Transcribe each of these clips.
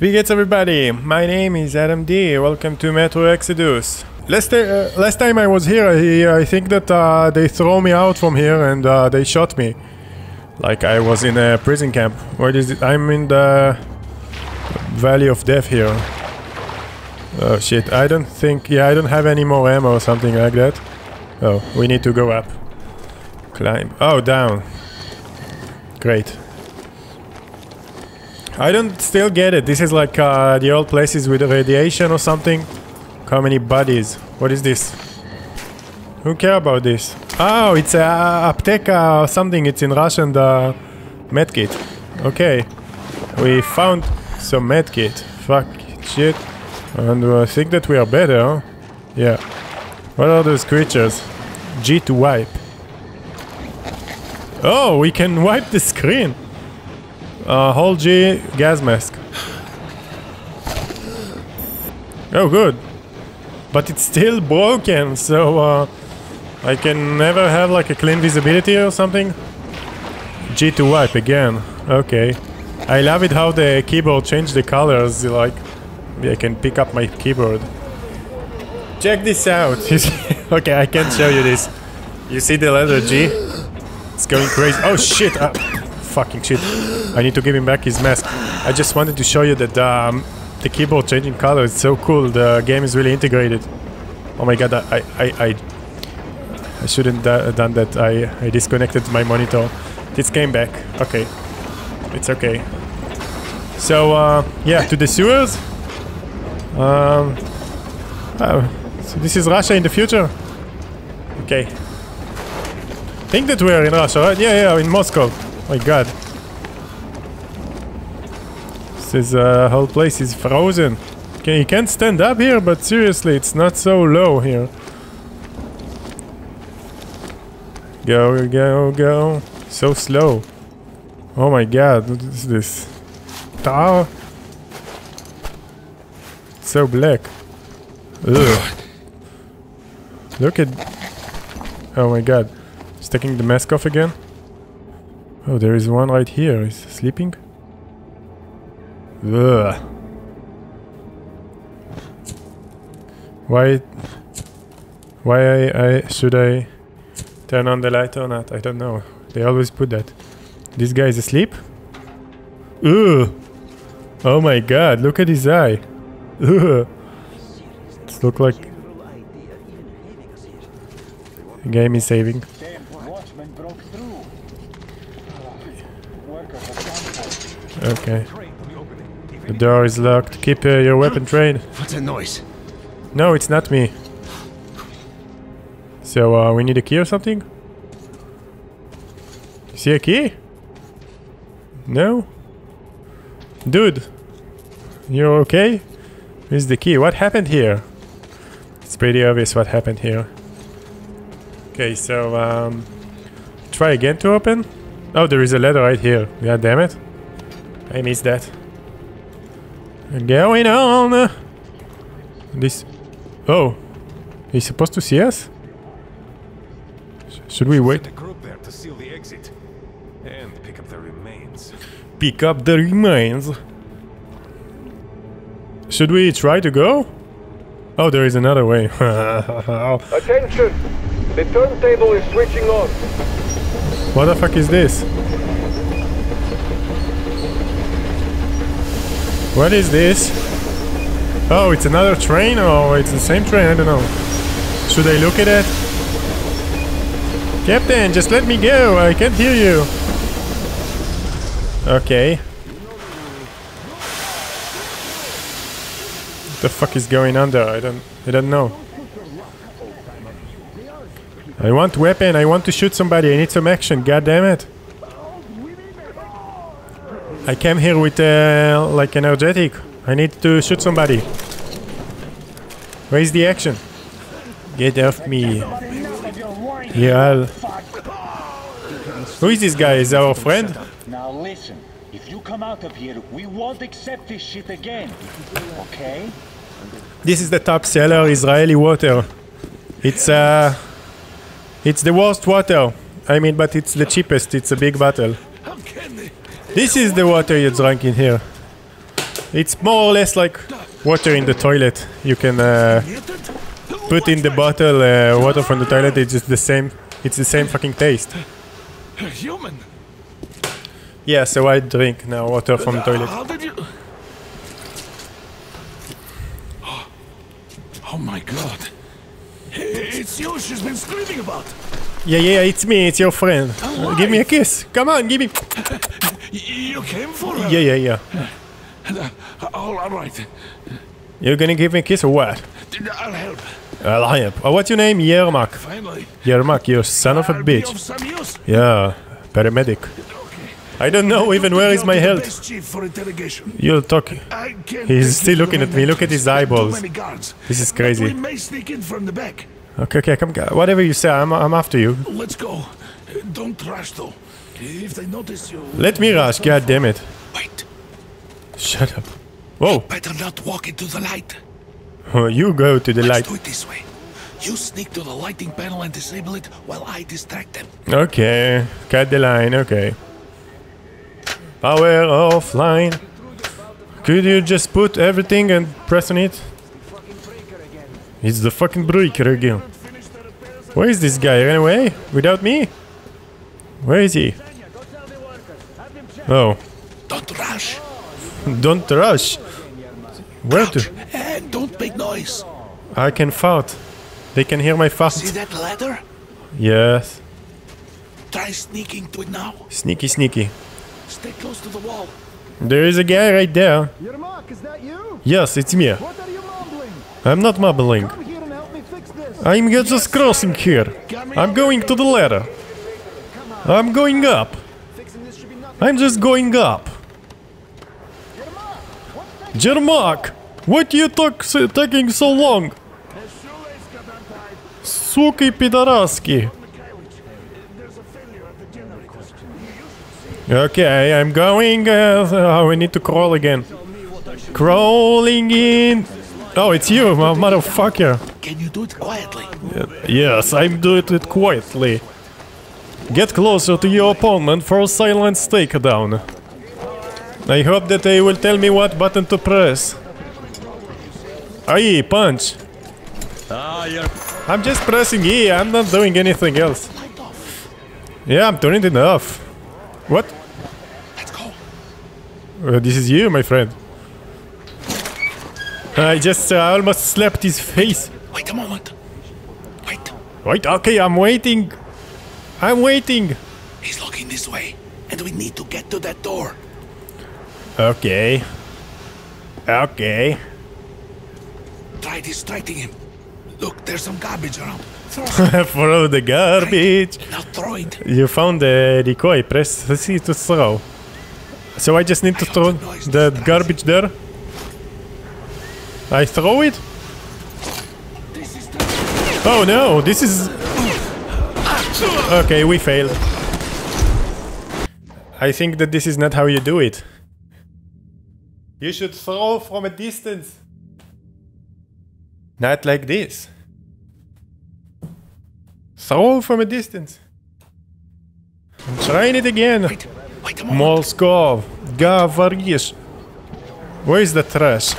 Geht's everybody? My name is Adam D. Welcome to Metro Exodus. Last, uh, last time I was here, I, I think that uh, they throw me out from here and uh, they shot me. Like I was in a prison camp. Where is it? I'm in the Valley of Death here. Oh shit, I don't think... Yeah, I don't have any more ammo or something like that. Oh, we need to go up. Climb. Oh, down. Great. I don't still get it. This is like uh, the old places with radiation or something. How many bodies? What is this? Who care about this? Oh, it's a apteka or something. It's in Russian, the medkit. Okay. We found some medkit. Fuck shit. And I think that we are better, huh? Yeah. What are those creatures? G to wipe. Oh, we can wipe the screen. Uh, hold G, gas mask. Oh, good. But it's still broken, so uh, I can never have like a clean visibility or something. G to wipe again. Okay. I love it how the keyboard changed the colors, like I can pick up my keyboard. Check this out. okay, I can't show you this. You see the letter G? It's going crazy. Oh shit! Uh, fucking shit. I need to give him back his mask. I just wanted to show you that um, the keyboard changing color is so cool. The game is really integrated. Oh my god, I I, I, I shouldn't have done that. I, I disconnected my monitor. This came back. Okay. It's okay. So, uh, yeah, to the sewers. Um, oh, so this is Russia in the future? Okay. think that we're in Russia, right? Yeah, yeah, in Moscow. My god. This uh, whole place is frozen. Okay, you can't stand up here, but seriously, it's not so low here. Go, go, go. So slow. Oh my god, what is this? Tower? so black. Ugh. Look at... Oh my god. He's taking the mask off again. Oh, there is one right here. Is sleeping? Ugh. Why... Why I, I... Should I turn on the light or not? I don't know. They always put that. This guy is asleep? Ugh! Oh my god, look at his eye. Ugh! It look like... Game is saving. Okay. The door is locked. Keep uh, your weapon trained. What's a noise? No, it's not me. So, uh, we need a key or something? See a key? No? Dude! You're okay? Where's the key? What happened here? It's pretty obvious what happened here. Okay, so, um... Try again to open? Oh, there is a ladder right here. God damn it. I missed that. Going on! This... Oh. He's supposed to see us? Sh should we wait? Send a group there to seal the exit and pick up the remains. Pick up the remains. Should we try to go? Oh, there is another way. Attention! The turntable is switching on. what the fuck is this? What is this? Oh, it's another train or it's the same train? I don't know. Should I look at it? Captain, just let me go. I can't hear you. Okay. What the fuck is going on there? I don't I don't know. I want weapon, I want to shoot somebody, I need some action, god damn it. I came here with uh, like energetic. I need to shoot somebody. Where is the action? Get off me. Yeah. Who is this guy? Is our friend? Now listen, if you come out of here, we won't accept this shit again. Okay? This is the top seller Israeli water. It's uh it's the worst water. I mean, but it's the cheapest. It's a big bottle. This is the water you drank in here. It's more or less like water in the toilet. You can uh, put in the bottle uh, water from the toilet. It's just the same. It's the same fucking taste. Human. Yeah, so I drink now water from the toilet. How did you? Oh my god. It's you she's been screaming about. Yeah, yeah, it's me. It's your friend. Uh, give me a kiss. Come on, give me. You came for her. Yeah, yeah, yeah. Uh, all all right. You're gonna give me a kiss or what? I'll help. I'll help. Oh, what's your name? Yermak. Finally. Yermak, you son of a I'll bitch. of. Yeah, paramedic. Okay. I don't know even where is my health. You'll talk. He's still looking at me. Look at his eyeballs. This is crazy. we may sneak in from the back. Okay, okay, come. Whatever you say, I'm, I'm after you. Let's go. Don't rush though. If they notice you. Let me rush. God damn it. Wait. Shut up. Whoa. Better not walk into the light. Oh, you go to the Let's light. do it this way. You sneak to the lighting panel and disable it while I distract them. Okay. Cut the line. Okay. Power offline. Could you just put everything and press on it? It's the fucking breaker again. Where is this guy? Ran away? Without me? Where is he? Oh. Don't rush. Don't rush. Where to? And don't make noise. I can fart. They can hear my fart. See that ladder? Yes. Try sneaking to it now. Sneaky, sneaky. Stay close to the wall. There is a guy right there. Yermak, is that you? Yes, it's me. What are you mumbling? I'm not mumbling. Come here and help me fix this. I'm just crossing here. I'm going to the ladder. I'm going up. I'm just going up. Yermak, what you talk taking so long? Suki pidaraski. Okay, I'm going. Uh, oh, we need to crawl again. Crawling in. Oh, it's you, motherfucker. Can you do it quietly? Yes, I'm doing it quietly. Get closer to your opponent for a silent takedown. I hope that they will tell me what button to press. Aye, punch. I'm just pressing E, I'm not doing anything else. Yeah, I'm turning it off. What? Let's go. Uh, this is you, my friend. I just uh, almost slapped his face. Wait a moment. Wait. Wait, okay, I'm waiting. I'm waiting. He's looking this way. And we need to get to that door. Okay. Okay. Try distracting him. Look, there's some garbage around. Throw. The garbage. now throw it. You found the decoy. Press C to throw. So I just need to throw the the garbage there. I throw it? This is the. Oh no, this is... Okay, we failed. I think that this is not how you do it. You should throw from a distance. Not like this. Throw from a distance. I'm trying it again. Wait, wait Molskov, Gavargis. Where is the trash?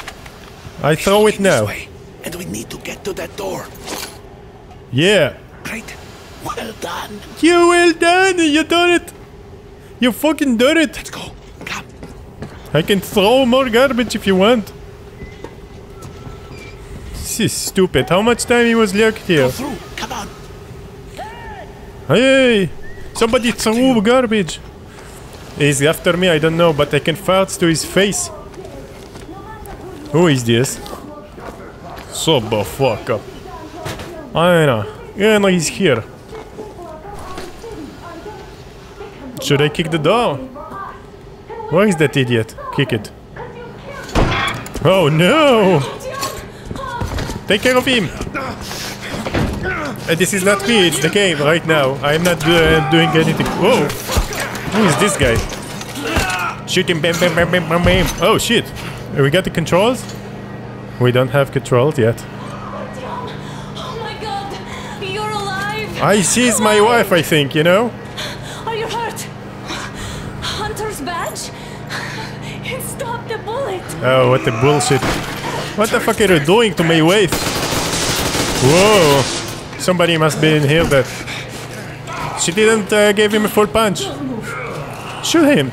I throw it now. Way, and we need to get to that door. Yeah. Great. Well done. You well done. You done it. You fucking done it. Let's go. Come. I can throw more garbage if you want. This is stupid. How much time he was lurked Go here? through. Come on. Hey! Somebody threw garbage. He's after me, I don't know, but I can fart to his face. Who is this? So the fuck up. I know. Yeah, no, he's here. Should I kick the door? Where is that idiot? Kick it. Oh no! Take care of him! Uh, this is not me, it's the game right now. I'm not uh, doing anything. Whoa! Who is this guy? Shoot him, bam, bam, bam, bam, bam, bam. Oh shit! Uh, We got the controls? We don't have controls yet. Oh my god! You're alive! I she's my wife, I think, you know? Are you hurt? Hunter's badge? It stopped the bullet! Oh, what the bullshit. What the fuck are you doing to my wife? Whoa. Somebody must be in here that... She didn't uh, give him a full punch. Shoot him.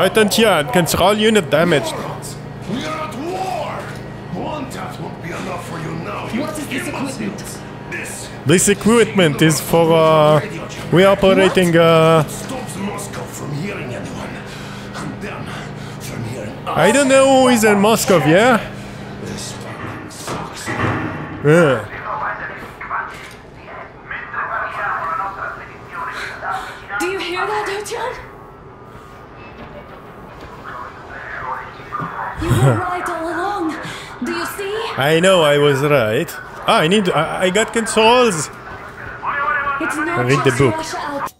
Attention, control unit damage. We are at war! One task won't be enough for you now. What is this equipment? This This equipment is for... Uh, we operating... Uh, I don't know who is in Moscow, yeah? Yeah. Do you hear that, Artyom? You were right all along. Do you see? I know I was right. Ah, I need... I, I got controls. It's not Read the book.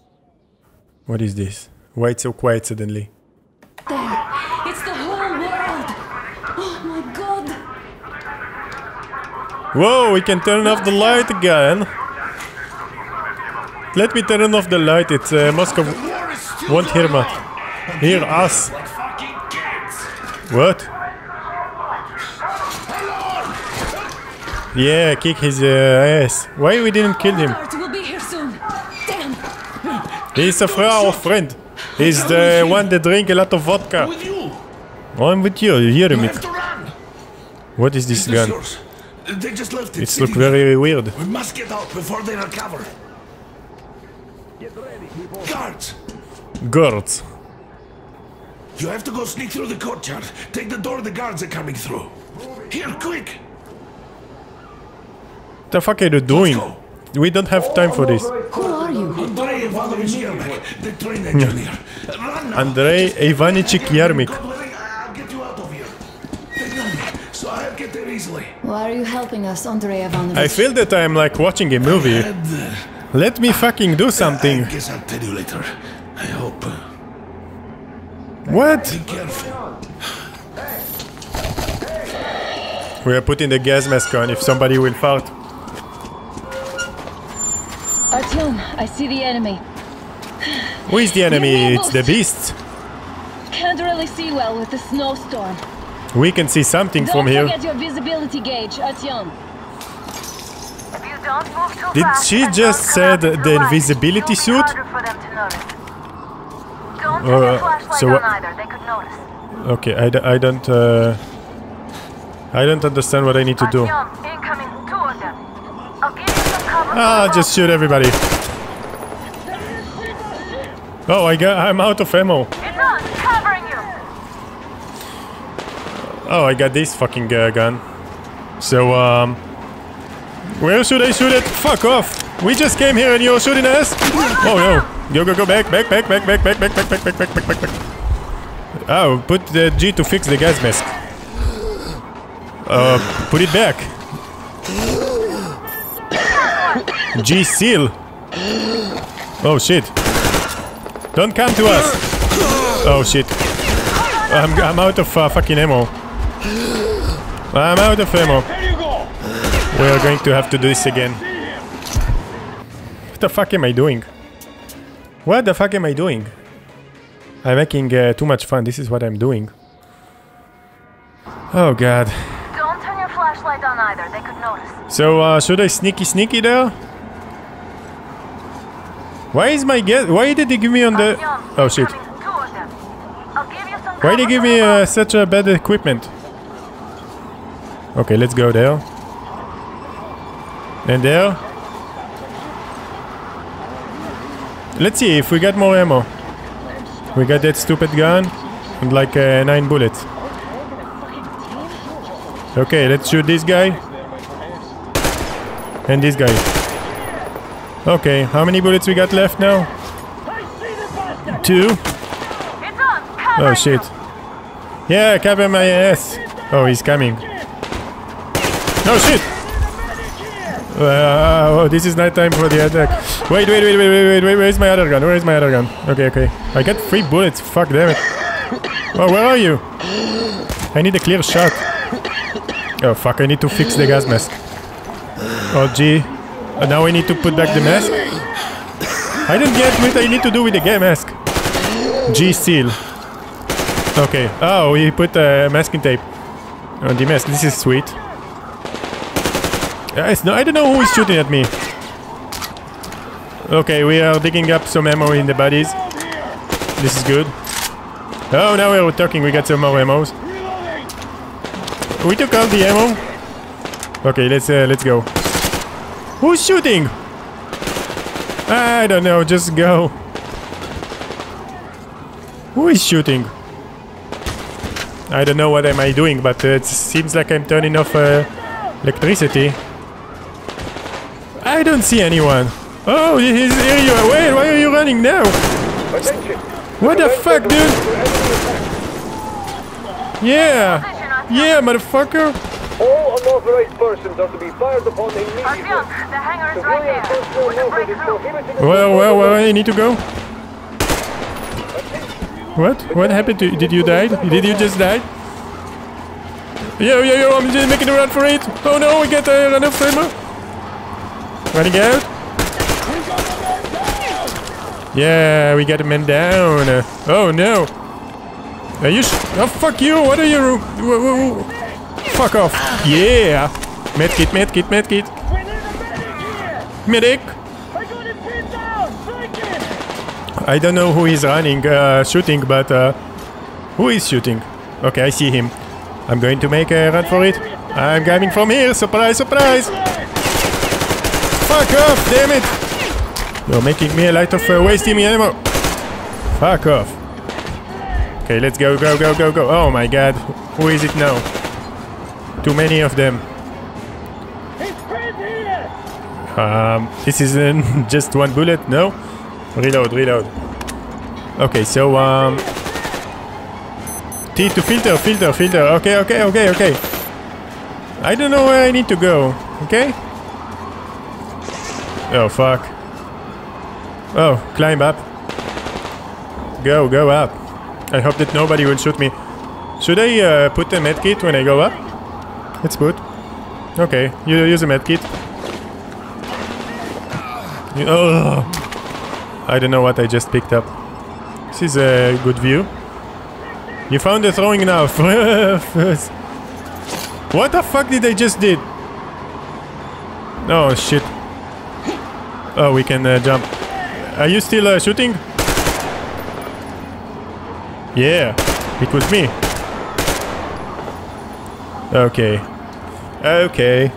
What is this? Why it's so quiet suddenly? there. It's the whole world. Oh my god. Whoa, we can turn off the light again. Let me turn off the light. It's uh, Moscow War is still won't hear me. Hear us. Like fucking kids. What? Yeah, kick his uh, ass. Why we didn't kill him? Art will be here soon. Damn. He's a friend, our friend. He's the one that drink a lot of vodka. I'm with you. You hear me? have to run. What Is this gun? Yours? They just left it. It's look very weird. We must get out before they recover. get ready Guards! Guards. You have to go sneak through the courtyard. Take the door the guards are coming through. Here, quick! What the fuck are you doing? We don't have time for this. Who are you? Andrei Ivanovich Yermak, the train hmm. engineer. Andrei Ivanichik Yarmik. Get. Why are you helping us, Andrei Ivanovich? I feel that I'm like watching a movie. And uh, Let me fucking do something. I guess I'll tell you later. I hope. Uh, What? be careful. We are putting the gas mask on if somebody will fart. Artyom, I see the enemy. Who is the enemy? It's the beasts. Can't really see well with the snowstorm. We can see something Don't from here. your visibility gauge, Artyom. Did she just said the invisibility suit? Don't Uh, turn your flashlight so on what- either. They could notice. Okay, I, d- I don't uh, I don't understand what I need to do. Artyom, incoming. Two of them. I'll give you some cover. Ah, just shoot everybody. Oh, I got I'm out of ammo. It's on. Covering you. Oh, I got this fucking uh, gun. So um, where should I shoot it? Fuck off! We just came here and you're shooting us. Oh no! Go go go back back back back back back back back back back back back back back. Oh, put the G to fix the gas mask. Uh, put it back. G seal. Oh shit! Don't come to us. Oh shit! I'm I'm out of uh, fucking ammo. I'm out of ammo. There you go! We are going to have to do this again. What the fuck am I doing? What the fuck am I doing? I'm making uh, too much fun. This is what I'm doing. Oh god. Don't turn your flashlight on either. They could notice. So uh, should I sneaky sneaky there? Why is my guess? Why did they give me on the? Oh shit! incoming. Two of them. I'll give you some Why did they give me uh, such a bad equipment? Okay, let's go there. And there. Let's see if we get more ammo. We got that stupid gun and like uh, nine bullets. Okay, let's shoot this guy. And this guy. Okay, how many bullets we got left now? Two. Oh shit. Yeah, cover my ass. Oh, he's coming. No shit. Uh, oh, this is not time for the attack. Wait, wait, wait, wait, wait, wait, wait. Where's my other gun? Where's my other gun? Okay, okay. I got three bullets. Fuck damn it. Oh, where are you? I need a clear shot. Oh fuck! I need to fix the gas mask. Oh gee. Uh, now I need to put back the mask. I don't get what I need to do with the gas mask. G seal. Okay. Oh, we put uh, masking tape on the mask. This is sweet. No, I don't know who is shooting at me. Okay, we are digging up some ammo in the bodies. This is good. Oh, now we're talking. We got some more ammo. We took all the ammo. Okay, let's uh, let's go. Who's shooting? I don't know. Just go. Who is shooting? I don't know what am I doing, but uh, it seems like I'm turning off uh, electricity. I don't see anyone. Oh, he's here you are. Wait, why are you running now? Attention. What the fuck, dude? Yeah. Yeah, motherfucker. All unauthorized persons are to be fired upon immediately. Artyom, the hangar is right there. We can break through. Well, the well, well, I need to go. What? What happened to you? Did you die? Did you just die? Yo, yo, yo, I'm just making a run for it. Oh no, we get uh, enough ammo. Running out. Yeah, we got a man down. Oh no. Are you Oh, fuck you. What are you? Fuck off. Yeah. Medkit, medkit, medkit. Medic! I don't know who is running, uh, shooting, but uh, who is shooting? Okay, I see him. I'm going to make a run for it. I'm coming from here. Surprise, surprise! Fuck off, damn it! You're making me a lot of uh, wasting me ammo. Fuck off. Okay, let's go, go, go, go, go. Oh my god. Who is it now? Too many of them. Um, this is uh, just one bullet, no? Reload, reload. Okay, so, um... T to filter, filter, filter. Okay, okay, okay, okay. I don't know where I need to go, okay? Oh, fuck. Oh, climb up. Go, go up. I hope that nobody will shoot me. Should I uh, put a medkit when I go up? Let's put. Okay, you use a medkit. Oh, I don't know what I just picked up. This is a good view. You found the throwing knife. what the fuck did I just did? Oh shit. Oh, we can uh, jump. Are you still uh, shooting? Yeah, it was me. Okay. Okay.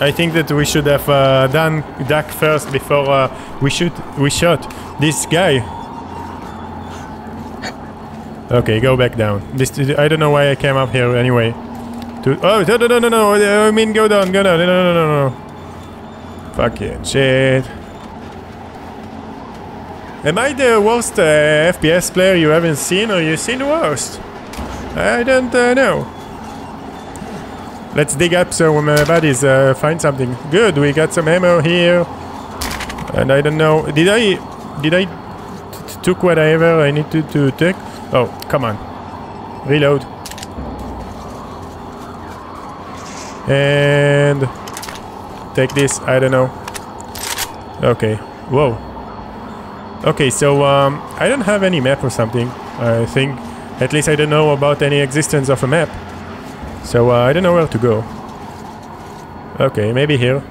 I think that we should have uh, done duck first before uh, we shoot. We shot this guy. Okay, go back down. This I don't know why I came up here anyway. To oh no no no no no! I mean go down, go down. No no no no no. Fucking shit. Am I the worst uh, FPS player you haven't seen, or you've seen the worst? I don't uh, know. Let's dig up some uh, bodies, uh, find something. Good, we got some ammo here. And I don't know, did I, did I took whatever I need to, to take? Oh, come on. Reload. And take this, I don't know. Okay, whoa. Okay, so um, I don't have any map or something. I think, at least I don't know about any existence of a map. So uh, I don't know where to go. Okay, maybe here.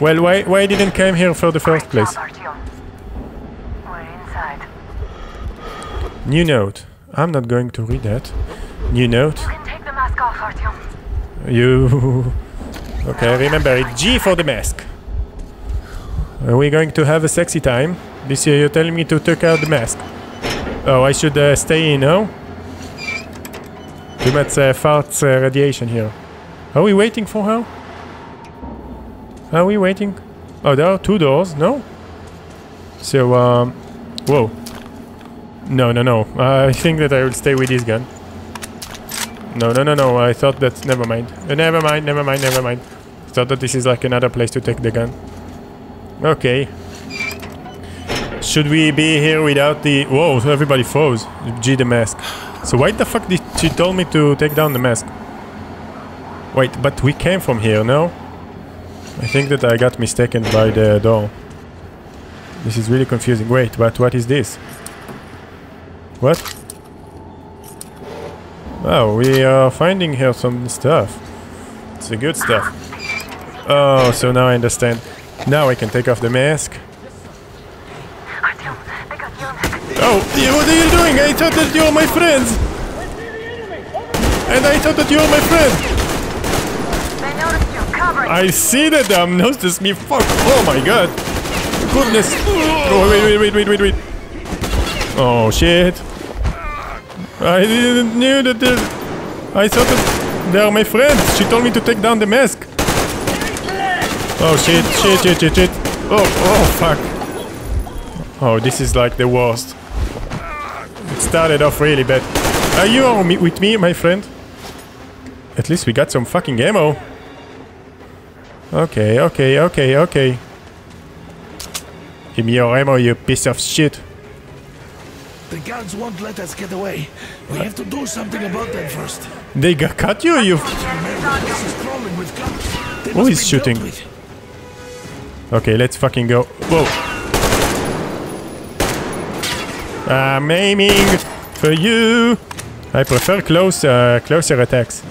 Well, why why didn't came here for the first place? Artyom. We're inside. New note. I'm not going to read that. New note. You okay, remember it. G for the mask. Are we going to have a sexy time? This year you're telling me to take out the mask. Oh, I should uh, stay in, no? Too much uh, farts uh, radiation here. Are we waiting for her? Are we waiting? Oh, there are two doors, no? So, um... Whoa. No, no, no. I think that I will stay with this gun. No, no, no, no. I thought that... Never mind. Uh, never mind, never mind, never mind. Thought that this is like another place to take the gun. Okay. Should we be here without the... Whoa, everybody froze. G the mask. So why the fuck did she told me to take down the mask? Wait, but we came from here, no? I think that I got mistaken by the door. This is really confusing. Wait, but what is this? What? Oh, we are finding here some stuff. It's the good stuff. Oh, so now I understand. Now I can take off the mask. Oh, what are you doing? I thought that you were my friends. And I thought that you were my friend. They. I see that them noticed me. Fuck. Oh my god. Goodness. Oh, wait, wait, wait, wait, wait, wait. Oh, shit. I didn't knew that they I thought that they are my friends. She told me to take down the mask. Oh, shit, shit, shit, shit, shit. Oh, oh, fuck. Oh, this is like the worst. It started off really bad. Are you with me, my friend? At least we got some fucking ammo. Okay, okay, okay, okay. Give me your ammo, you piece of shit. The guards won't let us get away. We have to do something about them first. They got cut you, you. This is with guns. They Who is shooting? Okay, let's fucking go. Whoa. I'm aiming for you. I prefer close, uh, closer attacks.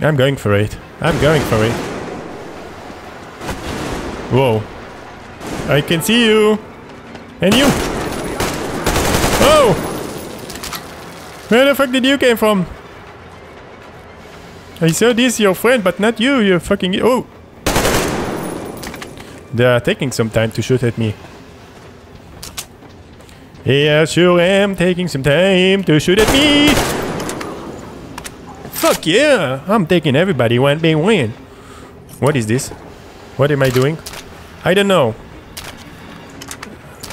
I'm going for it. I'm going for it. Whoa. I can see you. And you. Oh! Where the fuck did you came from? I saw this your friend, but not you, you fucking... Oh! They are taking some time to shoot at me. Yeah, sure am taking some time to shoot at me. Fuck yeah! I'm taking everybody one by win. What is this? What am I doing? I don't know.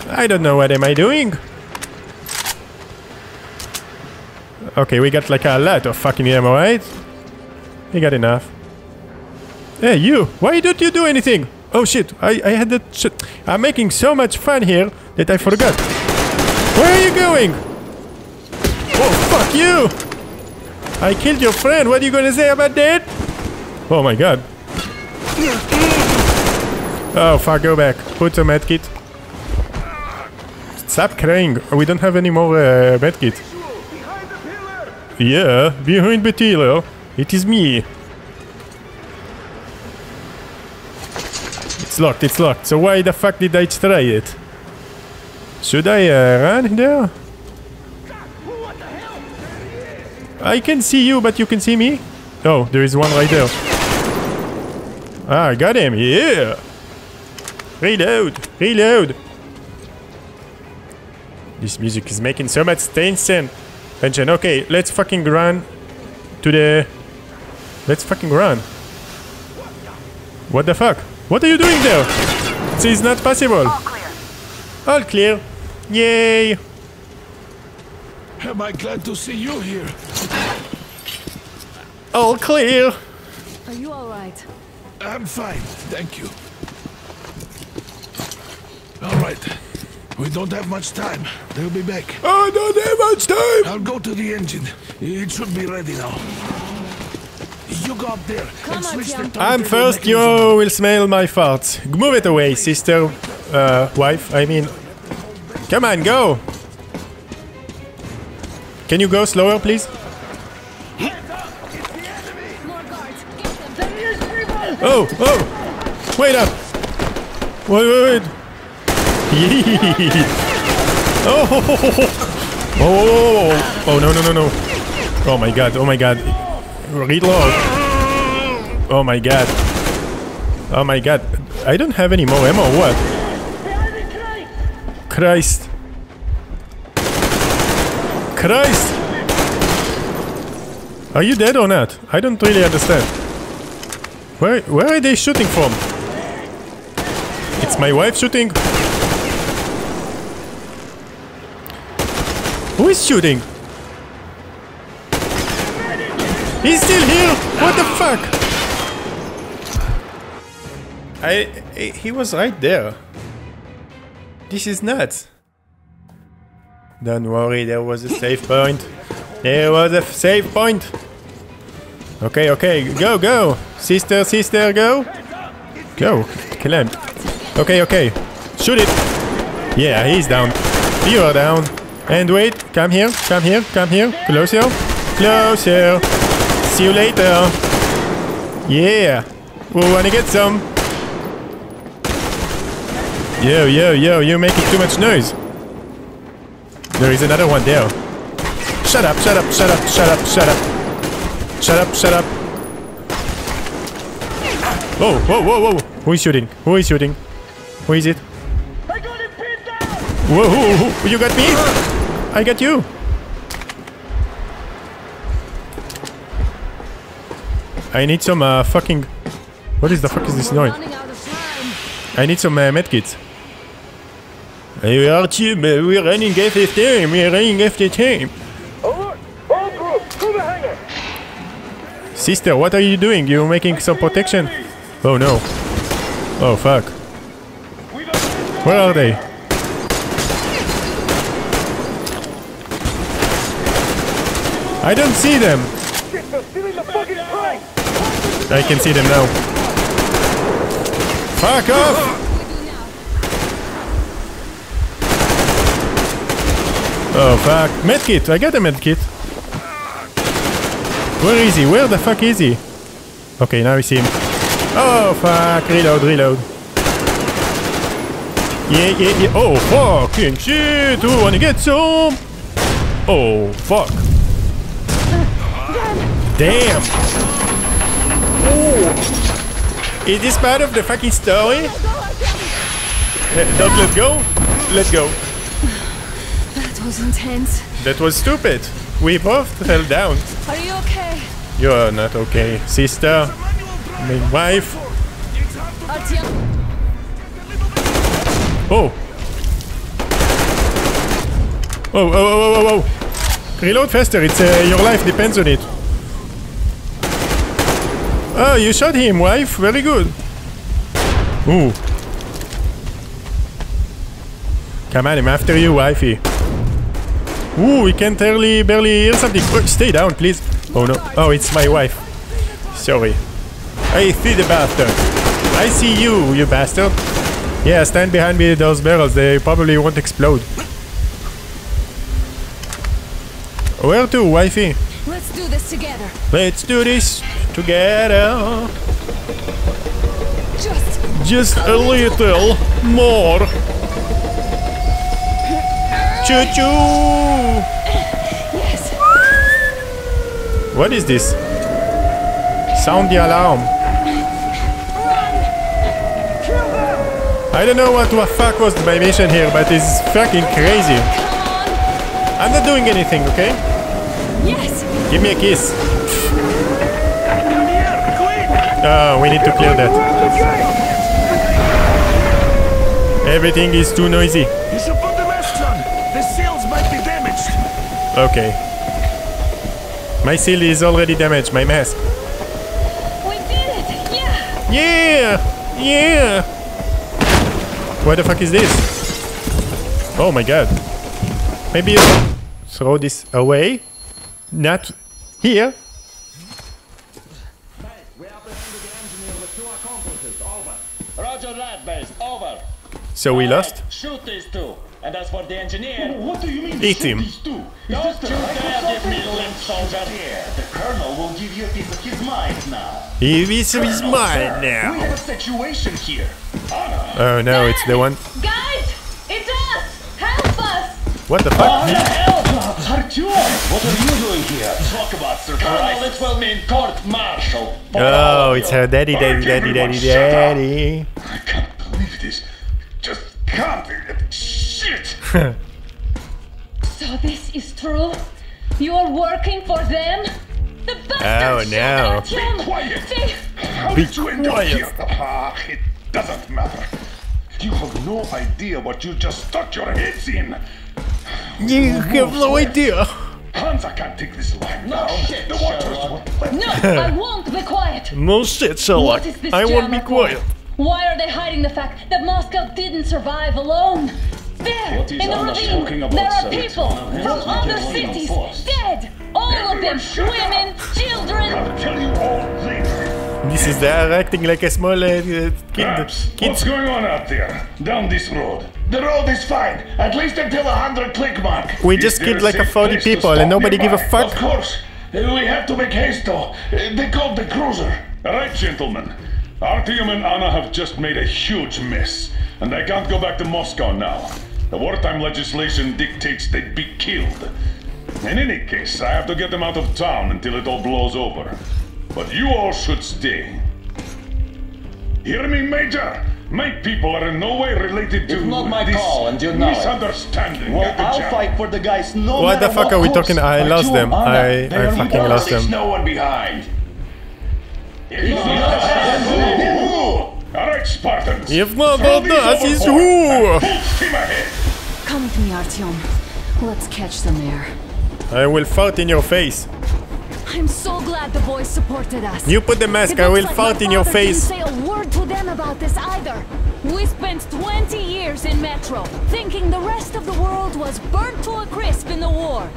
I don't know what am I doing. Okay, we got like a lot of fucking ammo, right? We got enough. Hey, you! Why don't you do anything? Oh shit, I, I had that shit. I'm making so much fun here that I forgot. Where are you going? Oh, fuck you! I killed your friend. What are you gonna say about that? Oh my god. Oh, fuck, go back. Put a medkit. Stop crying. We don't have any more uh, medkit. Yeah, behind the pillar. It is me. Locked, it's locked. So why the fuck did I try it? Should I uh, run there? I can see you, but you can see me? Oh, there is one right there. Ah, I got him. Yeah. Reload. Reload. This music is making so much tension. Tension. Okay, let's fucking run to the... Let's fucking run. What the fuck? What are you doing there? This is not possible. All clear. All clear. Yay. Am I glad to see you here? All clear. Are you alright? I'm fine, thank you. All right. We don't have much time. They'll be back. I don't have much time. I'll go to the engine. It should be ready now. You go up there Come and on, the I'm first, you mechanism. will smell my farts. Move it away, sister. Uh, wife, I mean. Come on, go. Can you go slower, please? Oh, oh! Wait up! Wait, wait, wait! Yee. Oh, ho, ho, ho, ho. oh, oh, oh, oh, no, no, no, no! Oh my god! Oh my god! Reload! Oh my god! Oh my god! I don't have any more ammo. What? Christ! Christ! Are you dead or not? I don't really understand. Where where are they shooting from? It's my wife shooting. Who is shooting? He's still here. What the fuck? I, I he was right there. This is nuts. Don't worry, there was a safe point. There was a safe point. Okay, okay, go, go. Sister, sister, go. Go, kill him. Okay, okay. Shoot it. Yeah, he's down. You are down. And wait, come here, come here, come here. Closer, closer. See you later. Yeah. We wanna get some. Yo, yo, yo, you're making too much noise. There is another one there. Shut up, shut up, shut up, shut up, shut up. Shut up, shut up. Whoa, whoa, whoa, whoa. Who is shooting? Who is shooting? Who is it? I got him pinned down! Whoa, who, who, you got me? I got you. I need some uh, fucking... What is the fuck is this noise? Running out of time. I need some uh, medkits. We are team, we're running after time, we're running after time. Alert! All group, to the hangar! Sister, what are you doing? You're making some protection? Oh no. Oh fuck. Where are they? I don't see them. I can see them now. Fuck off! Oh fuck. Medkit! I got a medkit. Where is he? Where the fuck is he? Okay, now we see him. Oh fuck! Reload, reload. Yeah, yeah, yeah. Oh fucking shit! Who wanna get some? Oh fuck. Damn! Oh! Is this part of the fucking story? Uh, Don't let go? Let go. That was intense. That was stupid. We both fell down. Are you okay? You're not okay. Sister, my wife. Oh! Oh, oh, oh, oh, oh, oh! Reload faster, it's uh, your life depends on it. Oh, you shot him, wife. Very good. Ooh. Come on, I'm after you, wifey. Ooh, we can barely, barely hear something. Oh, stay down, please. Oh no. Oh, it's my wife. Sorry. I see the bastard. I see you, you bastard. Yeah, stand behind me those barrels. They probably won't explode. Where to, wifey? let's do this together. Let's do this together. Just Just a little more. Choo choo. yes. What is this? Sound the alarm. I don't know what the fuck was my mission here, but it's fucking crazy. I'm not doing anything, okay? Yes. Give me a kiss. Oh, we need to clear that. Everything is too noisy. Okay. My seal is already damaged, my mask. We did it. Yeah. Yeah! Yeah! What the fuck is this? Oh my god. Maybe you throw this away? Not here? Roger that, base. Over. So we lost? Shoot these two. And as for the engineer, What do you mean? Eat him. These two? Is don't you the dare give me limp, soldier. Here, the colonel will give you a piece of his mind now. He is his mind We now. have a situation here. Honor. Oh no, it's the one. Guys, it's us! Help us! What the What the fuck? hell? Artyom! What are you doing here? Talk about surprise. Colonel, it will mean court-martial. Oh, it's her daddy, daddy, daddy, daddy, daddy. I can't believe this. Just can't. Shit. So this is true? You are working for them? The bastards Oh, shot no. Artyom! Be quiet. They... How Be did you end up here? Ah, it doesn't matter. You have no idea what you just stuck your heads in. You have no idea. Hansa can't take this line No down. shit, the waters Sherlock. will No, I won't be quiet! No shit, Sherlock. What is this I won't be quiet. Why are they hiding the fact that Moscow didn't survive alone? There, What is in the ravine, there are people from other cities dead. All of them, Everyone shut up. women, children. I'll tell you all later. This is They are acting like a small uh, kid. Perhaps. What's Kids. going on out there? Down this road. The road is fine, at least until a hundred click mark. We just killed like a 40 people and stop nobody give a fuck? Of course. We have to make haste though. They called the cruiser. All right, gentlemen. Artyom and Anna have just made a huge mess, and they can't go back to Moscow now. The wartime legislation dictates they'd be killed. In any case, I have to get them out of town until it all blows over. But you all should stay. Hear me, Major? My people are in no way related to It's not my this call, and you know it. misunderstanding. Well, I'll jam. fight for the guys no What the matter fuck are we talking? I lost them. Anna, I I are fucking leaving lost us. them. no one behind. All right, Spartans. If not Throw all these that is overboard who? Come with me, Artyom. Let's catch some air. I will fart in your face. I'm so glad the boys supported us. You put the mask, It I will like fart in your face. Say a word to them about this either. We spent 20 years in Metro, thinking the rest of the world was burnt to a crisp in the war.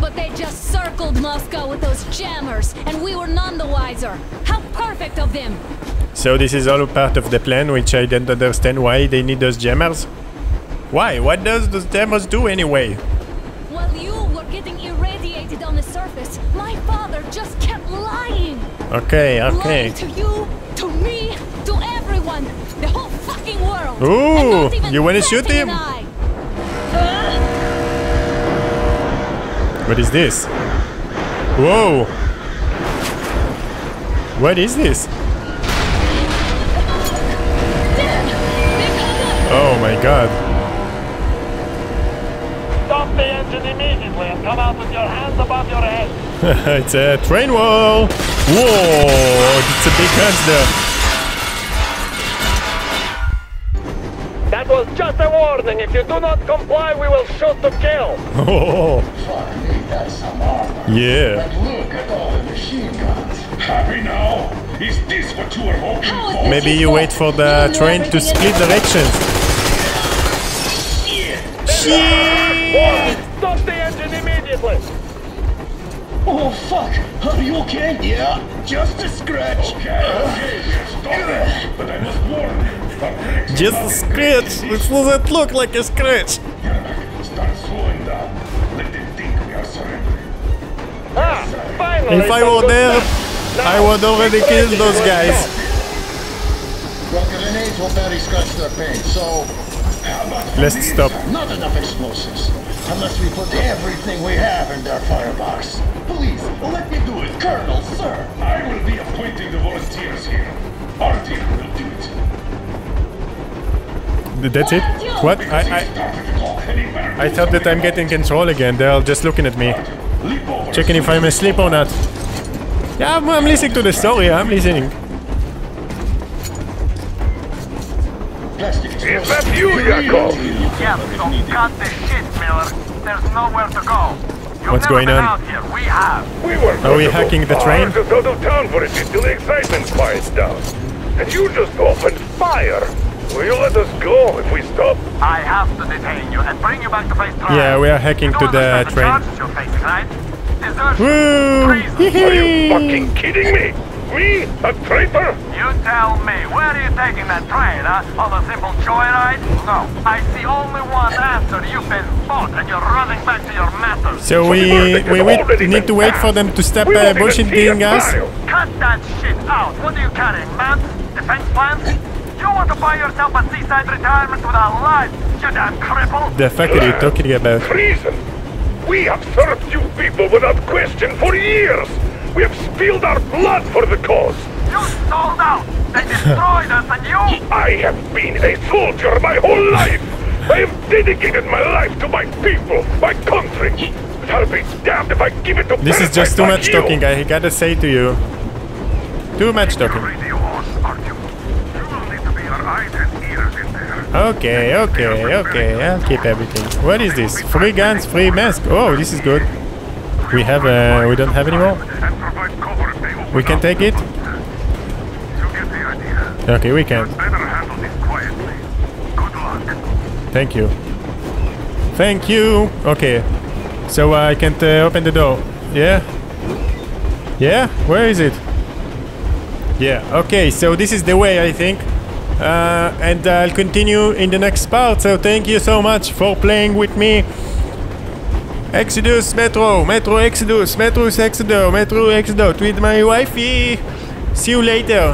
But they just circled Moscow with those jammers, and we were none the wiser. How perfect of them! So this is all part of the plan, which I don't understand why they need those jammers. Why? What does those jammers do anyway? While you were getting irradiated on the surface, my father just kept lying. Okay, okay. Lying to you, to me, to everyone, the whole fucking world. Ooh, And not even you wanna shoot him? What is this? Whoa! What is this? Oh my god. Come out with your hands above your head. it's a train wall! Whoa! It's a big guns there. That was just a warning. If you do not comply, we will shoot to kill. Oh, Fuck me, that's some armor. yeah. But look at all the machine guns. Happy now? Is this what you were hoping for? Maybe you wait for the train to everything split in- directions. Warning! Stop the. Oh fuck! Are you okay? Yeah, just a scratch. Okay, okay, stop that. But I must warn you. the brakes Just a scratch. It doesn't look like a scratch. Start slowing down. Let them think we are surrendering. Ah, finally. If I were there. I would already kill those guys. Well, grenades will barely scratch their paint, so Let's stop. not enough explosives. Unless we put everything we have in their firebox. Please, let me do it, Colonel, sir. I will be appointing the volunteers here. Artyom will do it. That's it? What? I, Started to talk any better. I, I thought that I'm getting control again. They're just looking at me. Checking if I'm asleep or not. Yeah, I'm, I'm listening to the story. I'm listening. Plastic Is that you, Yakov? Yeah, so cut the shit, Miller. There's nowhere to go. You've What's going on? We have. We were Are we hacking the train? Just out of town for a bit till the excitement quiets down. And you just opened fire. Will you let us go if we stop? I have to detain you and bring you back to face trial. Yeah, we are hacking to don't the train. you're facing, right? Woo! Are you fucking kidding me? Me? A traitor? You tell me, where are you taking that train, huh? On a simple joyride? No, I see only one answer. You've been bought and you're running back to your masters. So we we wait, need to wait for them to stop We uh, won't even see bullshitting us. Cut that shit out. What are you carrying, man? Defense plans? You want to buy yourself a seaside retirement without life, you damn cripple? The fuck are you talking about? Treason! We have served you people without question for years! We have spilled our blood for the cause! You sold out. They destroyed us and you... I have been a soldier my whole life! I have dedicated my life to my people, my country! But I'll be damned if I give it to This is just too much you. talking. I gotta say to you. Too much talking. Radio on, Artyom. You will need to be your eyes and ears in there. Okay, okay, okay. I'll keep everything. What is this? Free guns, free mask. Oh, this is good. We have uh, we don't have any more. And provide cover if they open We can take it. Okay, we can. Thank you. Thank you. Okay. So uh, I can't uh, open the door. Yeah. Yeah. Where is it? Yeah, okay, so this is the way, I think. Uh, and I'll continue in the next part, so thank you so much for playing with me. Exodus Metro, Metro Exodus, Metro Exodus, Metro Exodus with my wifey. See you later.